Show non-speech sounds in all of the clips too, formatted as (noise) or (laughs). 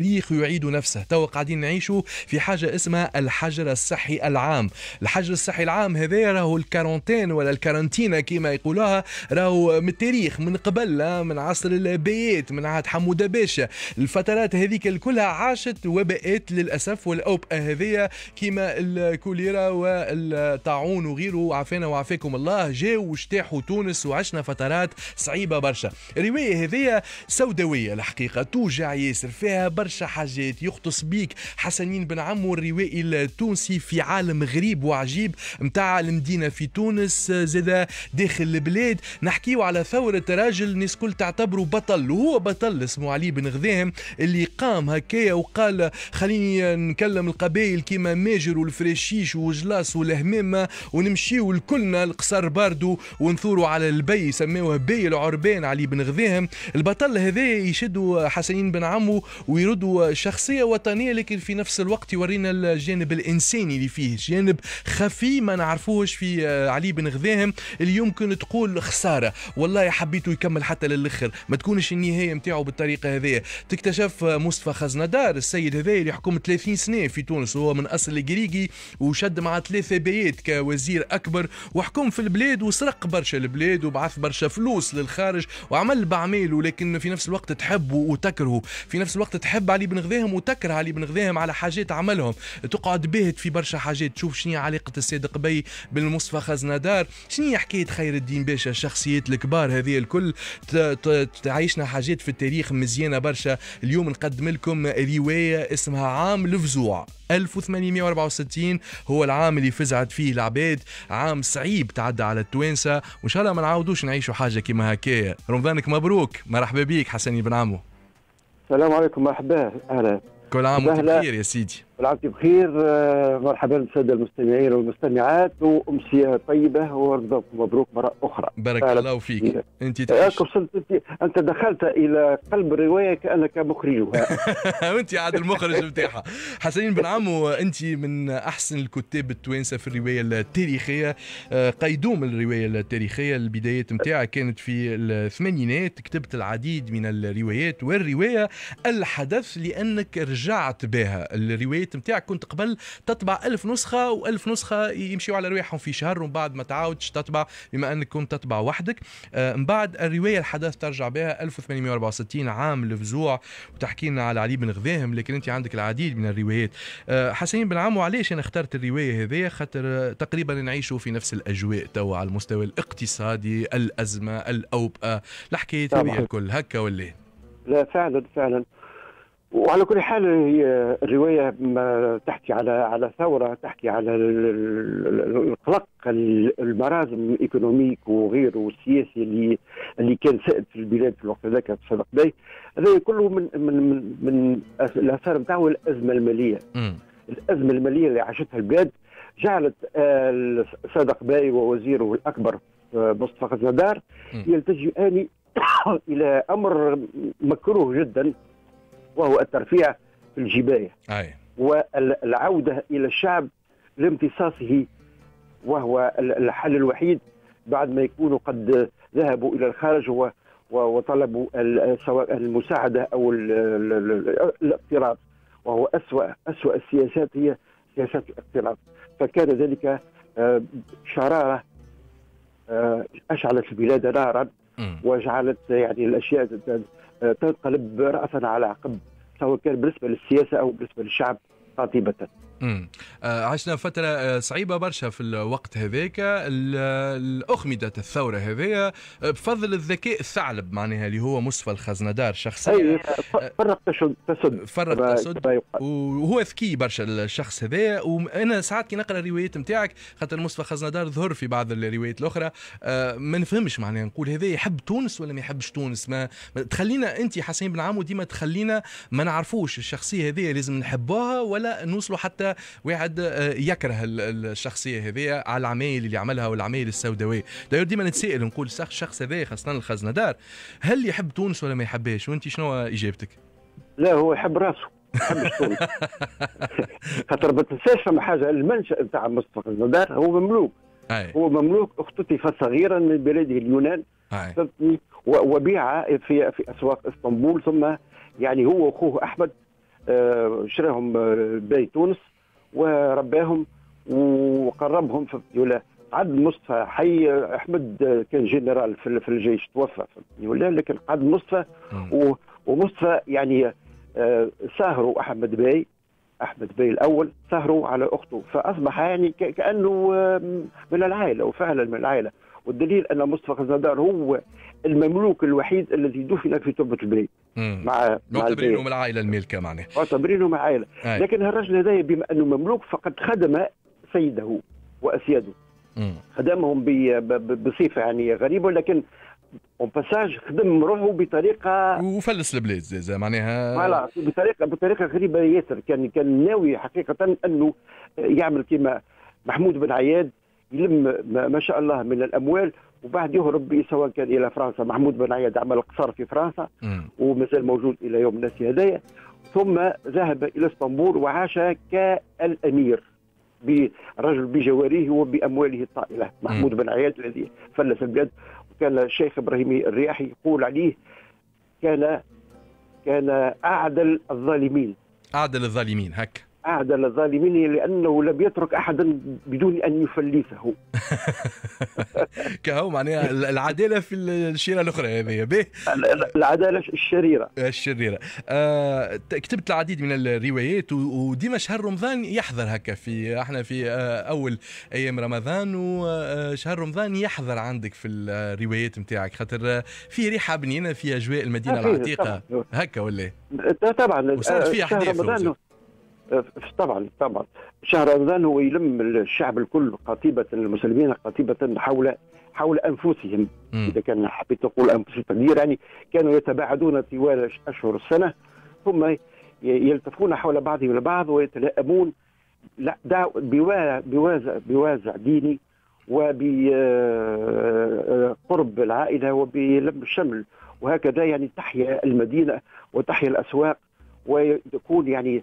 التاريخ يعيد نفسه. تو قاعدين نعيشوا في حاجة اسمها الحجر الصحي العام. الحجر الصحي العام هذا راهو الكارونتين ولا الكارنتينا كما يقولوها راهو من التاريخ من قبل من عصر البيات من عهد حمودة باشا. الفترات هذيك كلها عاشت وباءات للأسف والأوبئة هذية كما الكوليرا والطاعون وغيره. عافانا وعافاكم الله. جاوا واجتاحوا تونس وعشنا فترات صعيبة برشا. الرواية هذية سوداوية الحقيقة توجع ياسر فيها برشا حاجات. يغطس بيك حسنين بن عمو الروائي التونسي في عالم غريب وعجيب متاع المدينة في تونس. زاد داخل البلاد. نحكيو على ثورة راجل الناس كل تعتبره بطل وهو بطل اسمه علي بن غذاهم اللي قام هكايا وقال خليني نكلم القبائل كيما ماجر والفريشيش وجلاس والهمامة ونمشيو الكلنا لقصر باردو ونثوروا على البي سموه بي العربان علي بن غذاهم البطل هذا يشدوا حسنين بن عمو ويرد يردوا شخصية وطنية لكن في نفس الوقت يورينا الجانب الإنساني اللي فيه جانب خفي ما نعرفوش في آه، علي بن غذاهم اللي يمكن تقول خسارة. والله حبيته يكمل حتى للآخر ما تكونش النهاية متاعه بالطريقة هذه تكتشف مصطفى خزندار السيد هذا اللي حكم 30 سنة في تونس وهو من أصل جريجي وشد مع ثلاثة بيات كوزير أكبر وحكم في البلاد وسرق برشا البلاد وبعث برشا فلوس للخارج وعمل بعماله لكن في نفس الوقت تحبه وتكرهه. في نفس الوقت تحب تحب علي بن غذاهم وتكره علي بن غذاهم على حاجات عملهم. تقعد باهت في برشا حاجات. تشوف شنو علاقة السيد قبي بالمصطفى خزندار. شنو حكاية خير الدين باشا الشخصيات الكبار هذه الكل. تعيشنا حاجات في التاريخ مزيانة برشا. اليوم نقدم لكم رواية اسمها عام الفزوع 1864 هو العام اللي فزعت فيه العباد. عام صعيب تعدى على التوانسة. وإن شاء الله ما نعاودوش نعيشوا حاجة كيما هكايا. رمضانك مبروك. مرحبا بيك حسني بن عمو. السلام عليكم مرحبا أهلا. كل عام وأنت بخير يا سيدي. كل عام بخير آه، مرحبا بالسادة المستمعين والمستمعات وأمسية طيبة ورمضانكم مبروك مرة أخرى. بارك الله فيك. أنت تعيش. انت أنت دخلت إلى قلب الرواية كأنك مخرجها. (laughs) وانت عاد المخرج بتاعها. حسين بن عمو انت من أحسن الكتاب التوانسة في الرواية التاريخية. آه، قيدوم الرواية التاريخية. البدايات نتاعك كانت في الثمانينات. كتبت العديد من الروايات والرواية الحدث لأنك رجعت بها. الرواية نتاعك كنت قبل تطبع ألف نسخة وألف نسخة يمشيوا على رواحهم في شهر ومن بعد ما تعاودش تطبع بما أنك كنت تطبع وحدك. آه، من بعد الرواية الحدث ترجع بها 1864 عام الفزوع وتحكي لنا على علي بن غذاهم لكن أنت عندك العديد من الروايات. آه، حسين بن عمو علاش أنا اخترت الرواية هذه؟ خاطر تقريبا نعيشوا في نفس الأجواء توا على المستوى الاقتصادي الأزمة الأوبئة. الحكايات هذه الكل هكا ولا لا فعلا فعلا. وعلى كل حال هي الرواية تحكي على على ثورة تحكي على القلق المرازم الإيكونوميك وغيره والسياسي اللي اللي كان سائد في البلاد في الوقت ذاك في السابق داي هذا كله من من من, من الآثار نتاعو الأزمة المالية. الأزمة المالية اللي عاشتها البلاد جعلت صادق باي ووزيره الأكبر مصطفى غزنادار يلتجئان (coughs) إلى أمر مكروه جدا. وهو الترفيع في الجباية. أي. والعودة إلى الشعب لامتصاصه وهو الحل الوحيد. بعد ما يكونوا قد ذهبوا إلى الخارج وطلبوا سواء المساعدة أو الاقتراض. وهو أسوأ أسوأ السياسات هي سياسات الاقتراض. فكان ذلك آه، شرارة آه، أشعلت البلاد نارا. وجعلت يعني الأشياء تنقلب راسا على عقب سواء كان بالنسبة للسياسة أو بالنسبة للشعب قاطبه امم عشنا فترة آه، صعيبة برشا في الوقت هذاك. أخمدت الثورة هذه بفضل الذكاء الثعلب معناها اللي هو مصطفى الخزندار شخصيا فرق تسد فرق تسد وهو ذكي برشا الشخص هذا وأنا ساعات كي نقرأ الروايات نتاعك خاطر مصطفى خزندار ظهر في بعض الروايات الأخرى آه، ما نفهمش معناها نقول هذا يحب تونس ولا ما يحبش تونس. ما تخلينا أنت حسين بن عمو ديما تخلينا ما نعرفوش الشخصية هذه لازم نحبوها ولا نوصلوا حتى واحد آه، يكره الشخصية هذه على العمايل اللي عملها والعمايل السوداويه داير ديما نتسائل نقول الشخص هذا خاصه الخزندار هل يحب تونس ولا ما يحبهاش وانت شنو إجابتك؟ لا هو يحب راسه. (laughs) خاطر ما تنساش فما حاجة المنشأ نتاع مصطفى خزندار هو مملوك. أي. هو مملوك اختطف صغيرا من بلاده اليونان. وبيع في في أسواق إسطنبول. ثم يعني هو وأخوه أحمد شراهم باي تونس. ورباهم وقربهم فهمتني ولا عاد مصطفى حي أحمد كان جنرال في الجيش توفى فهمتني ولا لكن قعد مصطفى ومصطفى يعني صاهروا أحمد باي أحمد بي الأول صاهروا على أخته. فأصبح يعني كأنه من العائلة وفعلا من العائلة. والدليل أن مصطفى خزندار هو المملوك الوحيد الذي دفن في تربة الباي. مع معتبرينه من العائله الملكه معناها. معتبرينه من العائله لكن الرجل هذا بما أنه مملوك فقد خدم سيده وأسياده. خدمهم بصفة يعني غريبة لكن en passage خدم روحه بطريقة وفلس البلاد زادة معناها. voilà بطريقه بطريقة غريبة ياسر. كان كان ناوي حقيقة أنه يعمل كما محمود بن عياد يلم ما شاء الله من الأموال وبعد يهرب سواء كان إلى فرنسا. محمود بن عياد عمل قصر في فرنسا ومازال موجود إلى يوم الناس هدايا ثم ذهب إلى إسطنبول وعاش كالأمير برجل بجواريه وبأمواله الطائلة. محمود بن عياد الذي فلس البلاد وكان الشيخ إبراهيم الرياحي يقول عليه كان كان أعدل الظالمين. أعدل الظالمين هكا. أعدل الظالمين لأنه لم يترك أحدا بدون أن يفلسه. (laughs) كهو معناها العدالة في الشيرة الأخرى هذه. به العدالة الشريرة. الشريرة. آه كتبت العديد من الروايات وديما شهر رمضان يحضر هكا في إحنا في آه أول أيام رمضان وشهر رمضان يحضر عندك في الروايات نتاعك. خاطر في ريحة بنينة في أجواء المدينة العتيقة. هكا ولا طبعا. وصارت فيها أحداث طبعا طبعا. شهر رمضان هو يلم الشعب الكل قاطبة المسلمين قاطبة حول حول أنفسهم. م. إذا كان حبيت نقول أنفسهم يعني كانوا يتباعدون طوال أشهر السنة ثم يلتفون حول بعضهم البعض ويتلائمون. لا بوازع بوازع ديني وبقرب العائلة وبلم الشمل. وهكذا يعني تحيا المدينة وتحيا الأسواق ويكون يعني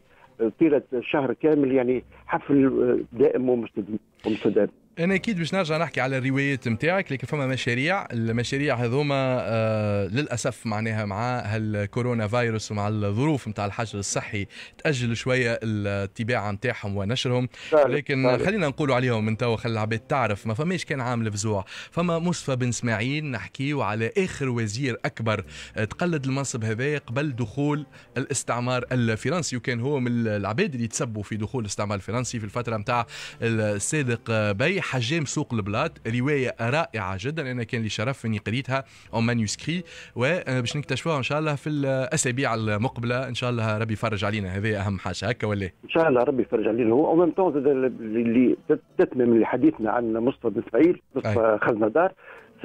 طيلة شهر كامل يعني حفل دائم ومستدام. أنا أكيد باش نرجع نحكي على الروايات نتاعك لكن فما مشاريع. المشاريع هذوما آه للأسف معناها مع هالكورونا فيروس ومع الظروف نتاع الحجر الصحي تأجل شوية الطباعة نتاعهم ونشرهم. لكن خلينا نقولوا عليهم من توا خلي العباد تعرف ما فماش كان عام فزوع فما مصطفى بن إسماعيل نحكيو على آخر وزير أكبر آه، تقلد المنصب هذا قبل دخول الاستعمار الفرنسي وكان هو من العباد اللي تسببوا في دخول الاستعمار الفرنسي في الفترة نتاع الصادق بي حجام سوق البلاط. رواية رائعة جدا. أنا كان لي شرف أني قريتها en manuscrit وباش نكتشفوها إن شاء الله في الأسابيع المقبلة. إن شاء الله ربي يفرج علينا. هذه أهم حاجة. هكا ولا؟ إن شاء الله ربي يفرج علينا. هو أو اللي تتمم لحديثنا عن مصطفى بن إسماعيل مصطفى خزنة دار.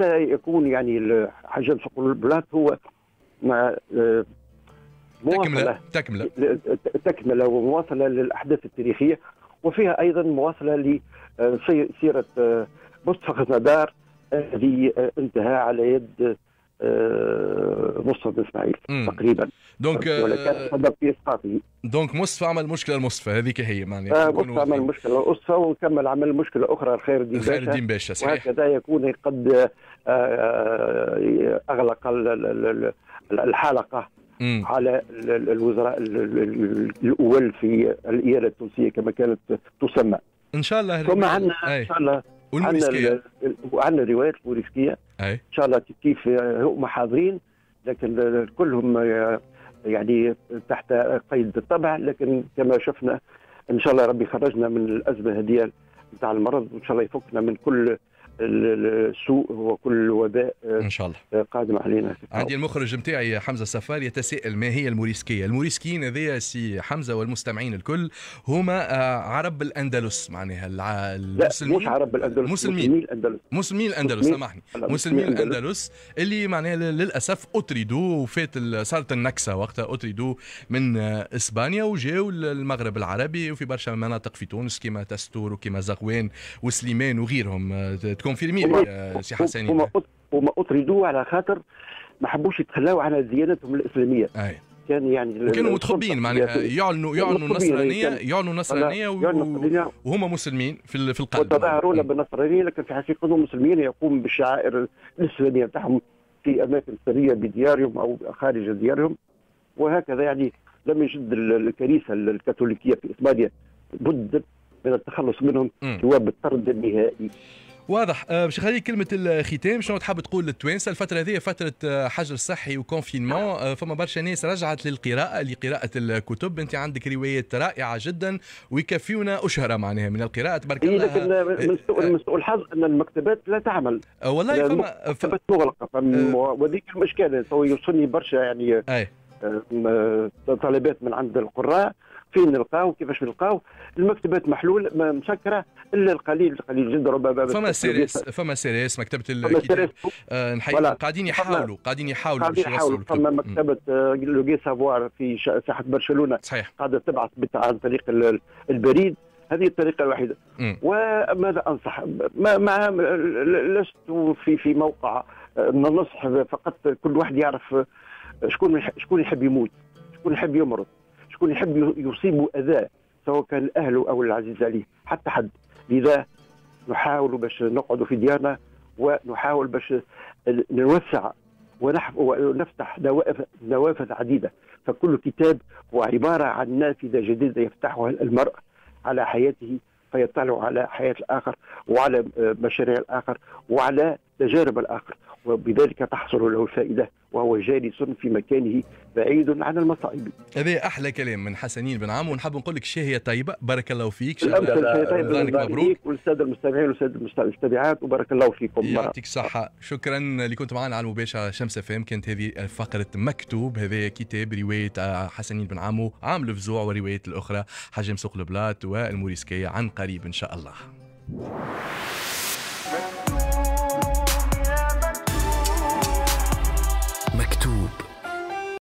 سيكون يعني حجام سوق البلاط هو مع آه، تكملة. تكملة. تكملة ومواصلة للأحداث التاريخية. وفيها أيضا مواصلة لسيرة آه، مصطفى غزنادار الذي آه، انتهى على يد آه، مصطفى بن اسماعيل تقريبا. دونك ولكن سبب في إسقاطه. دونك مصطفى عمل مشكلة لمصطفى هذيك هي معناها. مصطفى عمل مشكلة لمصطفى وكمل عمل مشكلة أخرى لخير الدين باشا. خير الدين باشا صحيح. وهكذا يكون قد أغلق الحلقة. مم. على الوزراء الأول في الإيالة التونسية كما كانت تسمى. إن شاء الله ثم عندنا إن شاء الله والموريسكية. وعندنا الروايات الموريسكية. إن شاء الله كيف هم حاضرين. لكن كلهم يعني تحت قيد الطبع. لكن كما شفنا إن شاء الله ربي خرجنا من الأزمة هذه نتاع المرض. وإن شاء الله يفكنا من كل السوء وكل وباء آه، إن شاء الله. آه، قادم علينا. عندي المخرج نتاعي حمزة السفار يتساءل ما هي الموريسكية؟ الموريسكيين هذيا سي حمزة والمستمعين الكل هما آه، عرب الأندلس معناها المسلمين. مش عرب الأندلس مسلمين. الأندلس. مسلمين الأندلس سامحني. مسلمين الأندلس. اللي معناها للأسف أطردوا وفات صارت النكسة وقتها أطردوا من إسبانيا وجاوا للمغرب العربي وفي برشا مناطق في تونس كما تستور وكما زغوان وسليمان وغيرهم confirmé سي حسنين هما هما اطردوا على خاطر ما حبوش يتخلاوا على ديانتهم الإسلامية. أي. كان يعني وكانوا متخبين معناها يعلنوا يعلنوا نصرانيه يعلنوا نصرانية وهم مسلمين في في القلب وتظاهرون بالنصرانية لكن في حقيقتهم مسلمين يقوم بالشعائر الإسلامية بتاعهم في أماكن سريه بديارهم أو خارج ديارهم. وهكذا يعني لم يجد الكنيسة الكاثوليكية في إسبانيا بد من التخلص منهم سواء بالطرد النهائي. واضح. أه باش نخليك كلمة الختام شنو تحب تقول للتوانسة؟ الفترة هذه فترة أه، حجر صحي وكونفينمون أه فما برشا ناس رجعت للقراءة لقراءة الكتب. أنت عندك روايات رائعة جدا ويكفيونا أشهرة معناها من القراءة. تبارك الله. لكن من سوء, من سوء الحظ أن المكتبات لا تعمل. والله فما المكتبات مغلقة. أه. وذيك المشكلة يوصلني برشا يعني طلبات من عند القراء. فين نلقاو كيفاش نلقاو. المكتبات محلول مسكرة إلا القليل القليل جدا ربما فما Cérès فما Cérès مكتبة الكتاب آه نحيي قاعدين يحاولوا قاعدين يحاولوا قاعدين يحاولوا. فما مكتبة لوغي سافوار في ساحة برشلونة. صحيح. قاعدة تبعث عن طريق البريد. هذه الطريقة الوحيدة. م. وماذا أنصح؟ ما مع لست في في موقع النصح فقط كل واحد يعرف شكون شكون يحب يموت شكون يحب يمرض. شكون يحب يصيب أذاه سواء كان اهله أو العزيز عليه. حتى حد. لذا نحاول باش نقعد في ديارنا ونحاول باش نوسع ونفتح نوافذ عديدة. فكل كتاب هو عبارة عن نافذة جديدة يفتحها المرء على حياته فيطلع على حياة الآخر وعلى مشاريع الآخر وعلى تجارب الآخر وبذلك تحصل له الفائدة وهو جالس في مكانه بعيد عن المصائب. هذا أحلى كلام من حسنين بن عام ونحب نقول لك شهية طيبة. بارك الله فيك. طيبة مبروك. والسادة المستمعين والسادة المستمعات وبارك الله فيكم. يعطيك الصحة شكرا اللي كنت معنا على المباشرة. شمس فهم كانت هذه فقرة مكتوب. هذا كتاب رواية حسنين بن عامو عام الفزوع ورواية الأخرى. حجم سوق البلاط والموريسكية عن قريب إن شاء الله. مكتوب